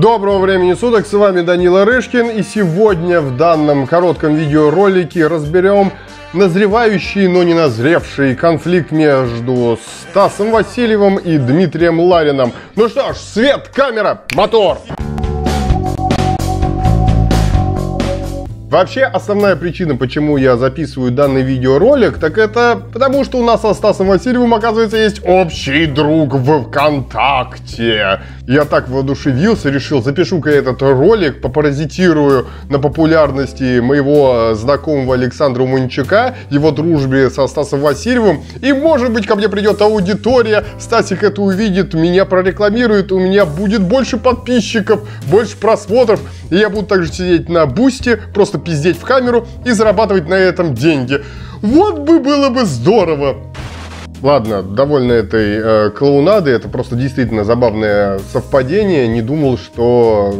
Доброго времени суток, с вами Данила Рышкин, и сегодня в данном коротком видеоролике разберем назревающий, но не назревший конфликт между Стасом Васильевым и Дмитрием Ларином. Ну что ж, свет, камера, мотор! Вообще, основная причина, почему я записываю данный видеоролик, так это потому, что у нас со Стасом Васильевым, оказывается, есть общий друг в ВКонтакте. Я так воодушевился, решил, запишу-ка этот ролик, попаразитирую на популярности моего знакомого Александра Мунчака, его дружбе со Стасом Васильевым, и, может быть, ко мне придет аудитория, Стасик это увидит, меня прорекламирует, у меня будет больше подписчиков, больше просмотров, и я буду также сидеть на бусте, просто пиздеть в камеру и зарабатывать на этом деньги. Вот бы было бы здорово. Ладно, довольно этой э, клоунады, это просто действительно забавное совпадение. Не думал, что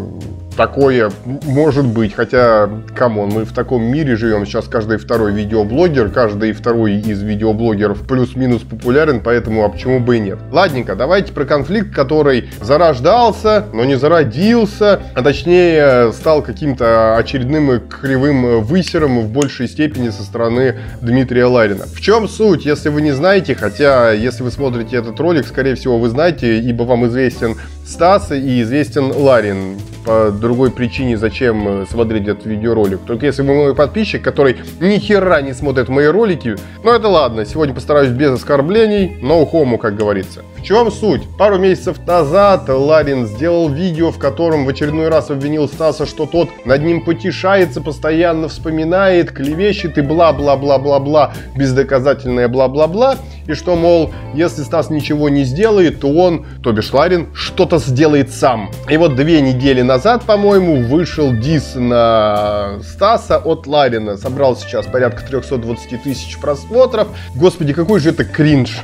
такое может быть, хотя, come on, мы в таком мире живем, сейчас каждый второй видеоблогер, каждый второй из видеоблогеров плюс-минус популярен, поэтому а почему бы и нет. Ладненько, давайте про конфликт, который зарождался, но не зародился, а точнее стал каким-то очередным кривым высером в большей степени со стороны Дмитрия Ларина. В чем суть, если вы не знаете, хотя если вы смотрите этот ролик, скорее всего вы знаете, ибо вам известен Стас и известен Ларин по другой причине, зачем э, смотреть этот видеоролик. Только если вы мой подписчик, который ни хера не смотрит мои ролики, ну это ладно, сегодня постараюсь без оскорблений, но хому, как говорится. В чем суть? Пару месяцев назад Ларин сделал видео, в котором в очередной раз обвинил Стаса, что тот над ним потешается, постоянно вспоминает, клевещет и бла-бла-бла-бла-бла, бездоказательное бла-бла-бла, и что, мол, если Стас ничего не сделает, то он, то бишь Ларин, что-то сделает сам. И вот две недели назад, по-моему, вышел дис на Стаса от Ларина. Собрал сейчас порядка 320 тысяч просмотров. Господи, какой же это кринж.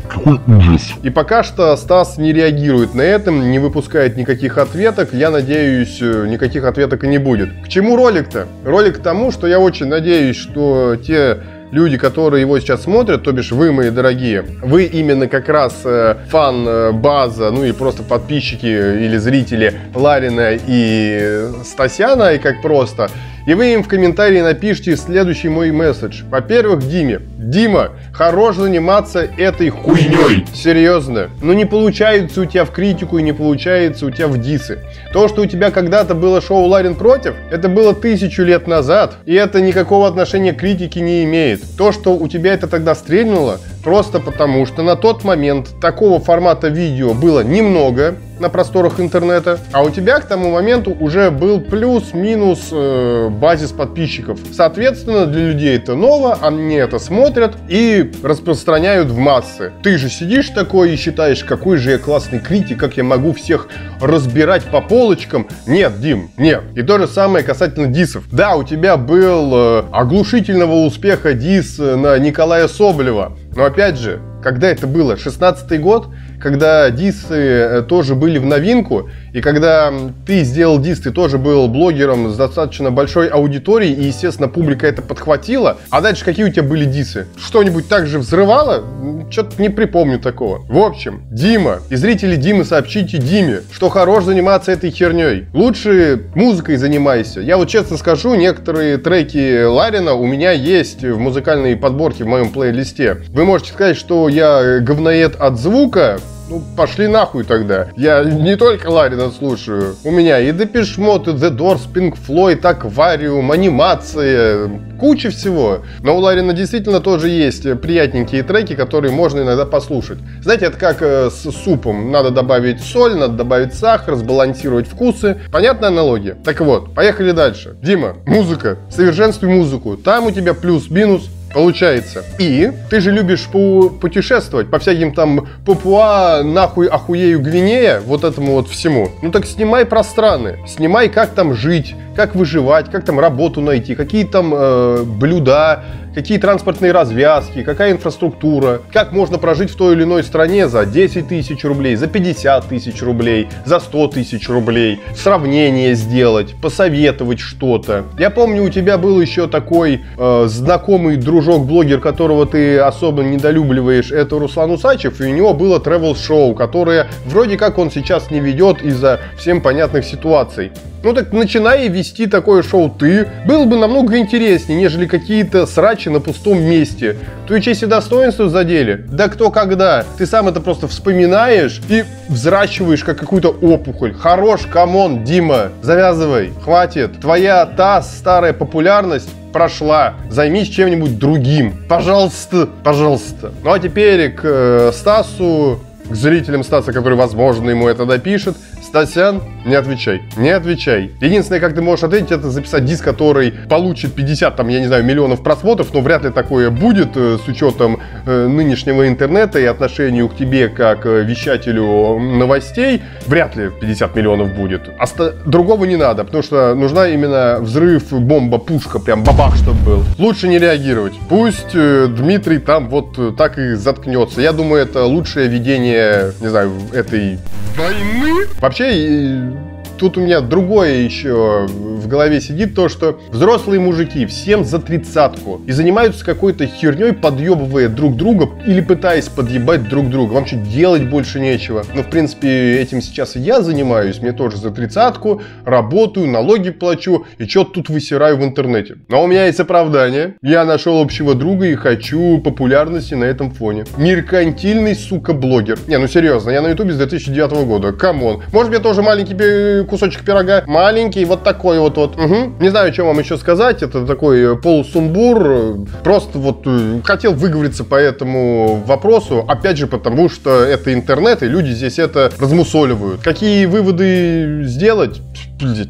И пока что Стас не реагирует на этом, не выпускает никаких ответок. Я надеюсь, никаких ответок и не будет. К чему ролик-то? Ролик к тому, что я очень надеюсь, что те люди, которые его сейчас смотрят, то бишь вы, мои дорогие, вы именно как раз э, фан-база, ну и просто подписчики или зрители Ларина и Стасяна, и как просто, и вы им в комментарии напишите следующий мой месседж. Во-первых, Диме. Дима, хорош заниматься этой хуйней. Серьезно. Но не получается у тебя в критику и не получается у тебя в дисы. То, что у тебя когда-то было шоу Ларин против, это было тысячу лет назад. И это никакого отношения к критике не имеет. То, что у тебя это тогда стрельнуло, просто потому, что на тот момент такого формата видео было немного, на просторах интернета, а у тебя к тому моменту уже был плюс-минус э, базис подписчиков. Соответственно, для людей это ново, они это смотрят и распространяют в массы. Ты же сидишь такой и считаешь, какой же я классный критик, как я могу всех разбирать по полочкам. Нет, Дим, нет. И то же самое касательно дисов. Да, у тебя был э, оглушительного успеха дис на Николая Соболева, но опять же, когда это было? 16 год? Когда дисы э, тоже были в новинку, и когда ты сделал дис, ты тоже был блогером с достаточно большой аудиторией, и, естественно, публика это подхватила. А дальше какие у тебя были дисы? Что-нибудь так же взрывало? Что-то не припомню такого. В общем, Дима, и зрители Димы сообщите Диме, что хорош заниматься этой херней. Лучше музыкой занимайся. Я вот честно скажу, некоторые треки Ларина у меня есть в музыкальной подборке в моем плейлисте. Вы можете сказать, что я говноед от звука, ну, пошли нахуй тогда. Я не только Ларина слушаю. У меня и Mode, и The Doors, Pink Floyd, Аквариум, анимация, куча всего. Но у Ларина действительно тоже есть приятненькие треки, которые можно иногда послушать. Знаете, это как э, с супом. Надо добавить соль, надо добавить сахар, сбалансировать вкусы. Понятная аналогия? Так вот, поехали дальше. Дима, музыка. Совершенствуй музыку. Там у тебя плюс-минус Получается. И ты же любишь по путешествовать по всяким там Папуа, нахуй, охуею, Гвинея, вот этому вот всему. Ну так снимай про страны. Снимай, как там жить, как выживать, как там работу найти, какие там э, блюда, какие транспортные развязки, какая инфраструктура, как можно прожить в той или иной стране за 10 тысяч рублей, за 50 тысяч рублей, за 100 тысяч рублей, сравнение сделать, посоветовать что-то. Я помню, у тебя был еще такой э, знакомый дружок-блогер, которого ты особо недолюбливаешь, это Руслан Усачев, и у него было travel-шоу, которое вроде как он сейчас не ведет из-за всем понятных ситуаций. Ну так начинай вести такое шоу ты. Было бы намного интереснее, нежели какие-то срачи на пустом месте. Твою честь и достоинство задели? Да кто когда? Ты сам это просто вспоминаешь и взращиваешь как какую-то опухоль. Хорош, come on, Дима, завязывай, хватит. Твоя та старая популярность прошла. Займись чем-нибудь другим. Пожалуйста, пожалуйста. Ну а теперь к э, Стасу, к зрителям Стаса, который, возможно, ему это допишет. Стасян, не отвечай. Не отвечай. Единственное, как ты можешь ответить, это записать диск, который получит 50, там, я не знаю, миллионов просмотров, но вряд ли такое будет э, с учетом э, нынешнего интернета и отношению к тебе как э, вещателю новостей. Вряд ли 50 миллионов будет. Оста- другого не надо, потому что нужна именно взрыв, бомба, пушка, прям бабах, чтобы был. Лучше не реагировать. Пусть Дмитрий там вот так и заткнется. Я думаю, это лучшее ведение, не знаю, этой войны. Вообще, тут у меня другое еще в голове сидит, то, что взрослые мужики всем за тридцатку и занимаются какой-то херней, подъебывая друг друга или пытаясь подъебать друг друга. Вам что, делать больше нечего? Ну, в принципе, этим сейчас и я занимаюсь. Мне тоже за тридцатку, работаю, налоги плачу и что-то тут высираю в интернете. Но у меня есть оправдание. Я нашел общего друга и хочу популярности на этом фоне. Меркантильный, сука, блогер. Не, ну серьезно, я на ютубе с 2009 года. Come on. Может, мне тоже маленький кусочек пирога? Маленький, вот такой вот вот. Угу. Не знаю, что вам еще сказать. Это такой полусумбур. Просто вот э, хотел выговориться по этому вопросу. Опять же, потому что это интернет, и люди здесь это размусоливают. Какие выводы сделать?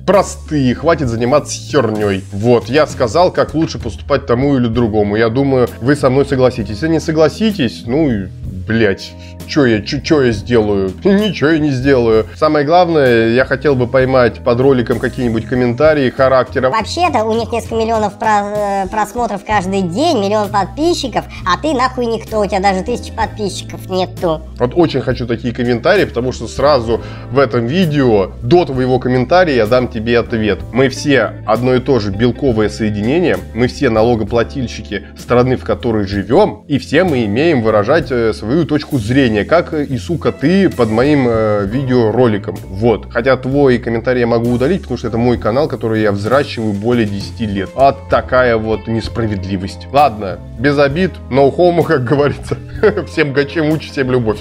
Простые, хватит заниматься херней. Вот, я сказал, как лучше поступать тому или другому. Я думаю, вы со мной согласитесь. Если не согласитесь, ну, блядь, что я, что я сделаю? Ничего я не сделаю. Самое главное, я хотел бы поймать под роликом какие-нибудь комментарии характера. Вообще-то у них несколько миллионов про- э, просмотров каждый день, миллион подписчиков, а ты нахуй никто, у тебя даже тысячи подписчиков нету. Вот очень хочу такие комментарии, потому что сразу в этом видео, до твоего комментария, я дам тебе ответ. Мы все одно и то же белковое соединение, мы все налогоплательщики страны, в которой живем, и все мы имеем выражать э, свою точку зрения, как и, сука, ты под моим э, видеороликом. Вот. Хотя твой комментарий я могу удалить, потому что это мой канал, который я взращиваю более 10 лет. А такая вот несправедливость. Ладно, без обид, no homo, как говорится. Всем гачи мучи, всем любовь.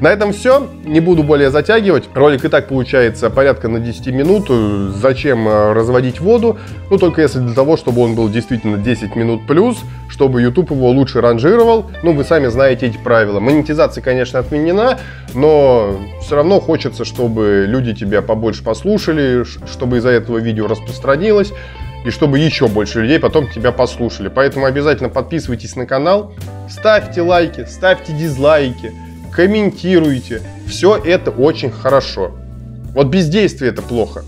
На этом все. Не буду более затягивать. Ролик и так получается порядка на 10 минут. Зачем э, разводить воду? Ну, только если для того, чтобы он был действительно 10 минут плюс, чтобы YouTube его лучше ранжировал. Ну, вы сами знаете эти правила. Монетизация, конечно, отменена, но все равно хочется, чтобы люди тебя побольше послушали, чтобы из-за этого видео распространилось и чтобы еще больше людей потом тебя послушали. Поэтому обязательно подписывайтесь на канал, ставьте лайки, ставьте дизлайки, комментируйте. Все это очень хорошо. Вот бездействие это плохо.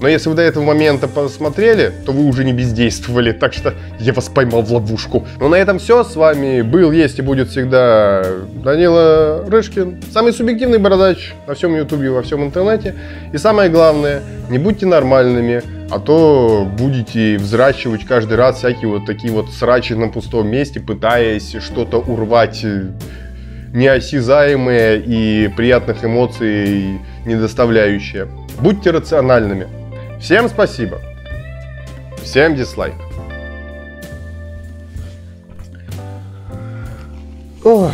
Но если вы до этого момента посмотрели, то вы уже не бездействовали, так что я вас поймал в ловушку. Ну на этом все. С вами был, есть и будет всегда Данила Рышкин. Самый субъективный бородач на всем ютубе, во всем интернете. И самое главное, не будьте нормальными, а то будете взращивать каждый раз всякие вот такие вот срачи на пустом месте, пытаясь что-то урвать э, неосязаемое и приятных эмоций не доставляющее. Будьте рациональными. Всем спасибо. Всем дизлайк. Ох.